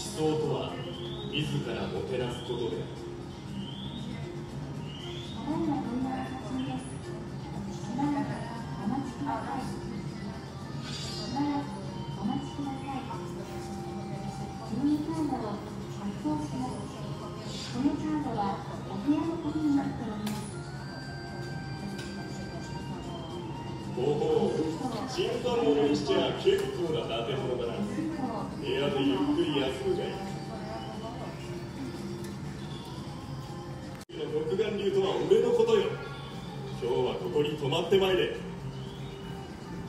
想とは自らもてなすことである。お。お待ちください。12カードを発行します。この。う新参者にしちゃ結構な建物だな部屋でゆっくり休むがいいの独眼竜とは俺のことよ今日はここに泊まってまいれ。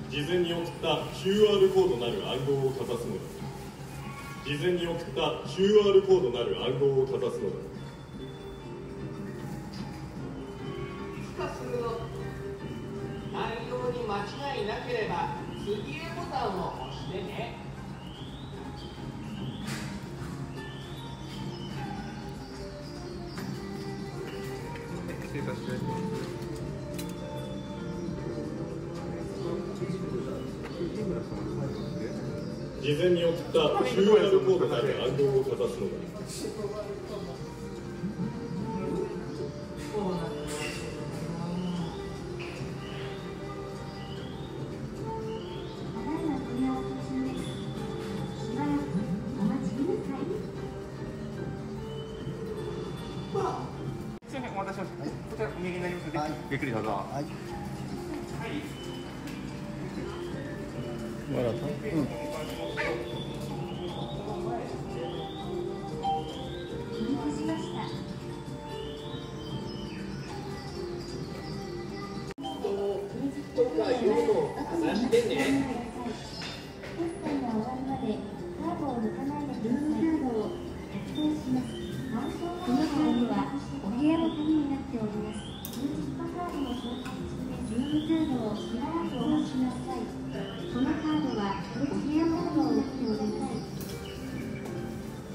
事前に送った QR コードなる暗号をかざすのだ。事前に送った QR コードなる暗号をかざすのだ。しかす内容に間違いなければ次へボタンを押してね。失礼させていただきます。事前に送った QR コードなる暗号をかざすのだないでください。カードを発行します。このカードはお部屋の鍵になっております。クレジットカードの紹介中です。ルームカードをしばらくお待ちください。このカードはお部屋カードになっております。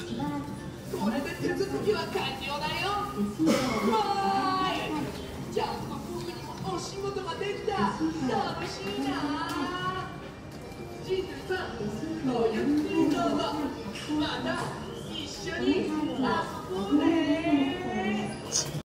しばらくこれで手続きは完了だよレシートをわーいちゃんと僕にもお仕事ができた楽しいなジンズさんごゆっくりどうぞまた一緒に遊ぼうね